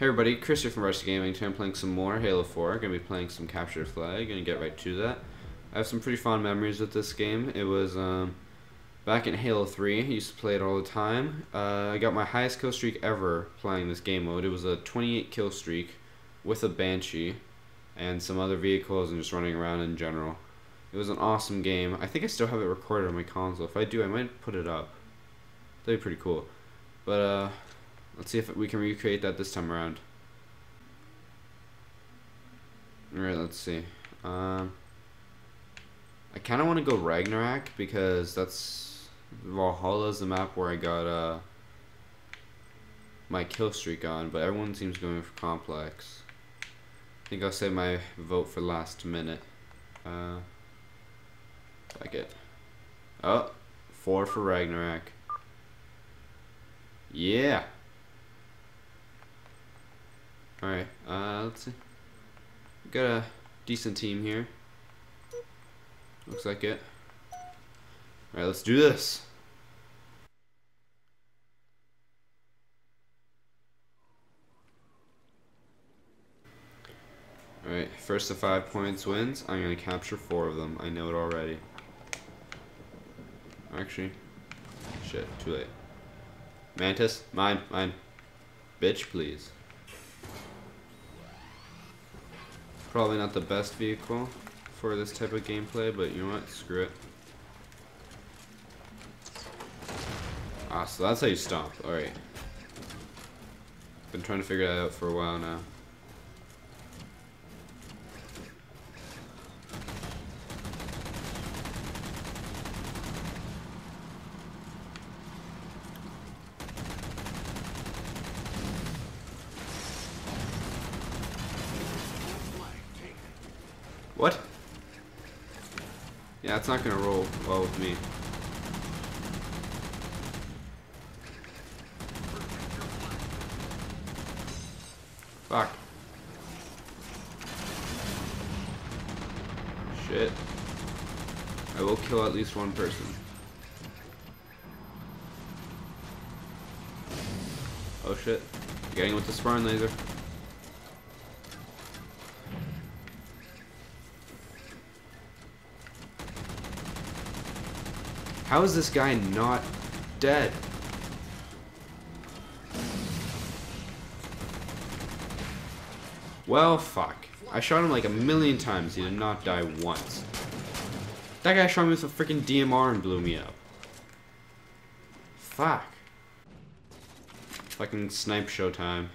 Hey everybody, Chris here from Varsity Gaming. Today I'm playing some more Halo 4. Gonna be playing some Capture Flag. Gonna get right to that. I have some pretty fond memories with this game. It was um, back in Halo 3. I used to play it all the time. Uh, I got my highest kill streak ever playing this game mode. It was a 28 kill streak with a Banshee and some other vehicles and just running around in general. It was an awesome game. I think I still have it recorded on my console. If I do, I might put it up. That'd be pretty cool. But uh, Let's see if we can recreate that this time around. Alright, let's see. Um, I kind of want to go Ragnarok because that's Valhalla is the map where I got uh, my kill streak on, but everyone seems going for Complex. I think I'll save my vote for last minute. Uh, like it. Oh, four for Ragnarok. Yeah. Alright, uh, let's see. Got a decent team here. Looks like it. Alright, let's do this. Alright, first to five points wins. I'm going to capture four of them. I know it already. Actually, shit, too late. Mantis, mine, mine. Bitch, please. Probably not the best vehicle for this type of gameplay, but you know what? Screw it. Ah, so that's how you stomp. Alright. Been trying to figure that out for a while now. What? Yeah, it's not gonna roll well with me. Fuck. Shit. I will kill at least one person. Oh shit. Getting with the Spartan laser. How is this guy not dead? Well, fuck. I shot him like a million times. He did not die once. That guy shot me with a freaking DMR and blew me up. Fuck. Fucking snipe showtime.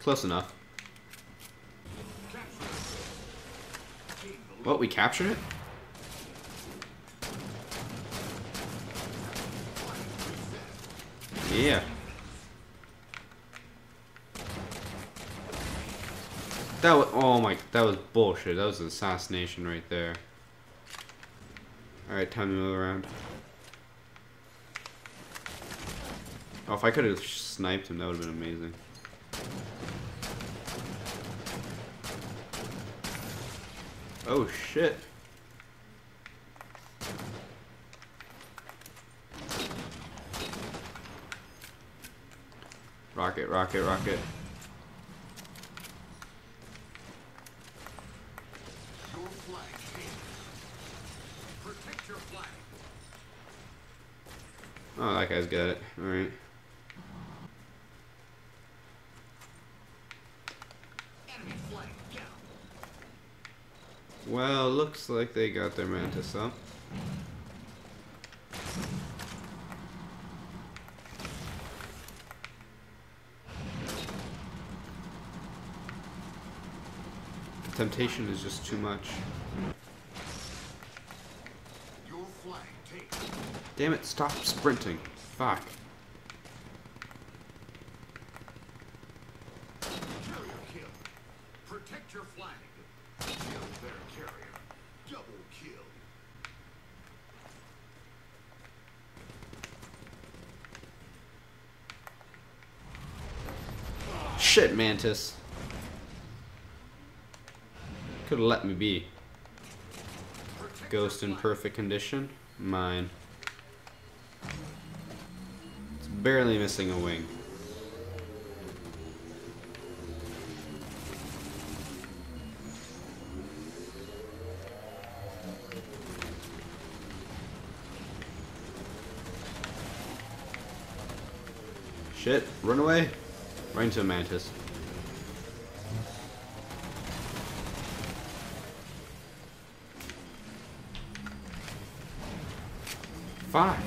Close enough. What, we captured it? Yeah. That was, oh my, that was bullshit. That was an assassination right there. Alright, time to move around. Oh, if I could have sniped him, that would have been amazing. Oh shit. Rocket, rocket, rocket. Oh, that guy's got it. Alright. Well, looks like they got their mantis up. The temptation is just too much. Damn it, stop sprinting. Fuck. Protect your flag. Shit, Mantis. Could have let me be. Ghost in perfect condition. Mine. It's barely missing a wing. Shit, run away. Right into a mantis. Five.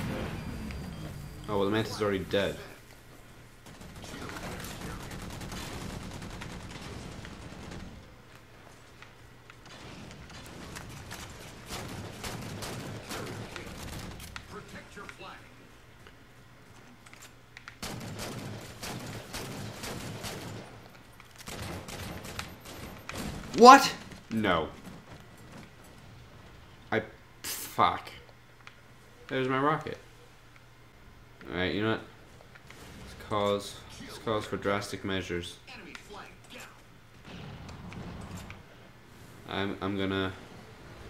Oh, well, the mantis is already dead. What? No. I. Fuck. There's my rocket. Alright, you know what? This calls, this calls for drastic measures. I'm, I'm gonna.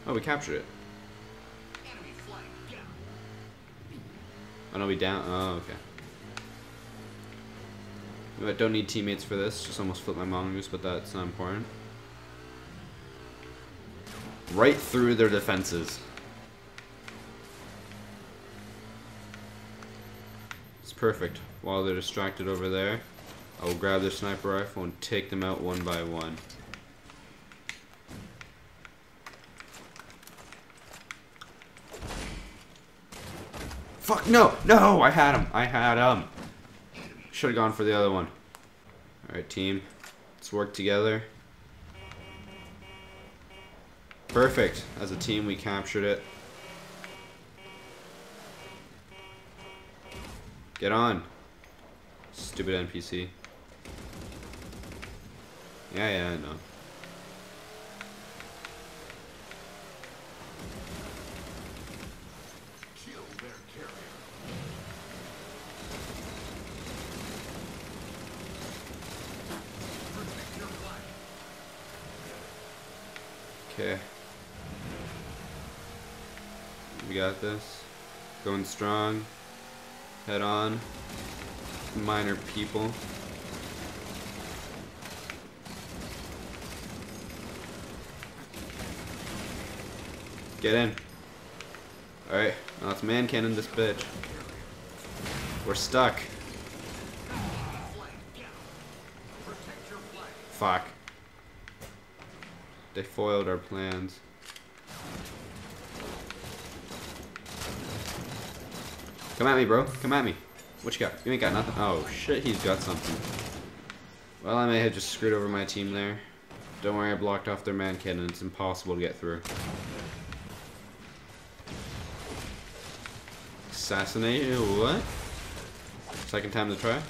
Oh, we captured it. Oh no, we down. Oh, okay. What, Don't need teammates for this. Just almost flipped my mongoose, but that's not important. Right through their defenses. It's perfect. While they're distracted over there, I will grab their sniper rifle and take them out one by one. Fuck, no, no, I had him. I had him. Should have gone for the other one. Alright, team. Let's work together. Perfect. As a team, we captured it. Get on. Stupid NPC. Yeah, yeah, I know. Okay. We got this. Going strong. Head on. Minor people. Get in. Alright, now let's man cannon this bitch. We're stuck. Fuck. They foiled our plans. Come at me, bro. Come at me. What you got? You ain't got nothing. Oh, shit, he's got something. Well, I may have just screwed over my team there. Don't worry, I blocked off their man cannon. It's impossible to get through. Assassinate? What? Second time to try?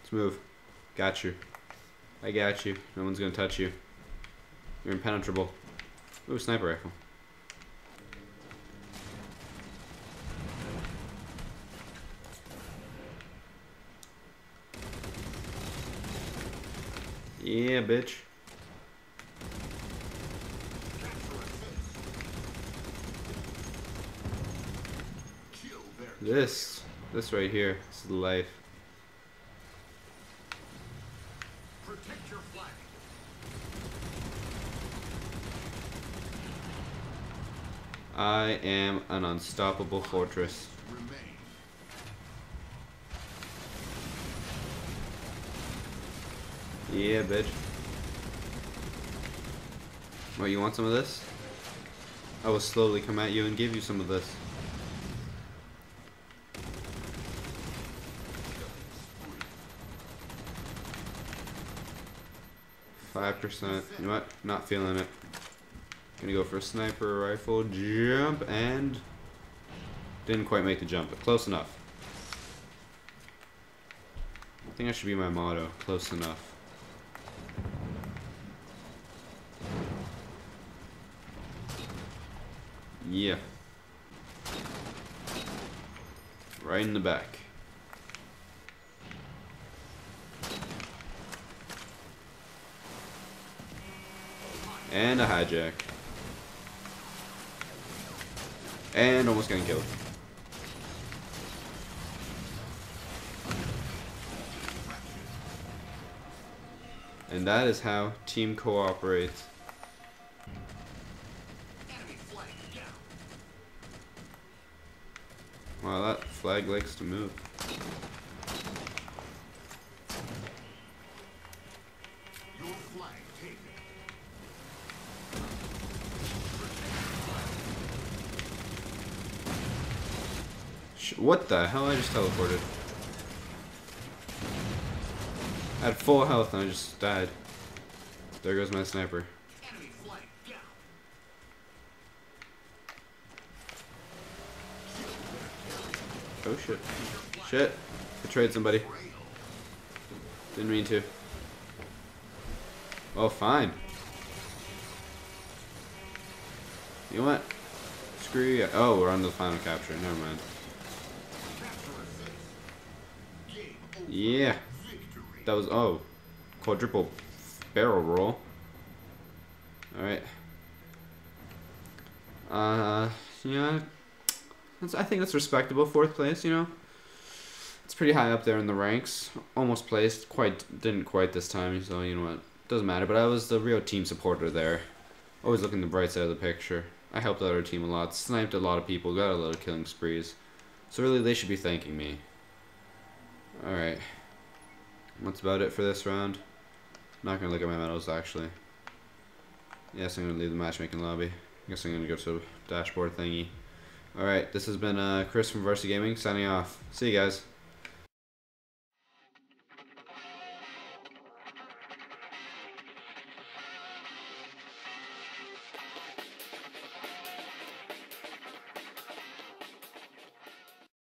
Let's move. Got you. I got you. No one's gonna touch you. You're impenetrable. Ooh, sniper rifle. Yeah, bitch. This, this right here, this is life. Protect your flag. I am an unstoppable fortress. Yeah, bitch. What, you want some of this? I will slowly come at you and give you some of this. Five percent. You know what? Not feeling it. Gonna go for a sniper rifle jump and didn't quite make the jump, but close enough. I think that should be my motto. Close enough. Yeah. Right in the back. And a hijack. And almost getting killed. And that is how team cooperates. Wow, that flag likes to move. What the hell? I just teleported. I had full health and I just died. There goes my sniper. Oh shit. Shit. Betrayed somebody. Didn't mean to. Oh, fine. You know what? Screw you. Oh, we're on the final capture. Never mind. Capture assist. Game over. Yeah. That was, oh, quadruple barrel roll. Alright. Uh, yeah. That's, I think that's respectable. Fourth place, you know? It's pretty high up there in the ranks. Almost placed. Quite, didn't quite this time, so you know what? Doesn't matter, but I was the real team supporter there. Always looking the bright side of the picture. I helped out our team a lot, sniped a lot of people, got a lot of killing sprees. So really, they should be thanking me. Alright. That's about it for this round. not gonna look at my medals actually. Yes, I'm gonna leave the matchmaking lobby. I guess I'm gonna go to the dashboard thingy. Alright, this has been uh, Chris from Varsity Gaming signing off. See you guys.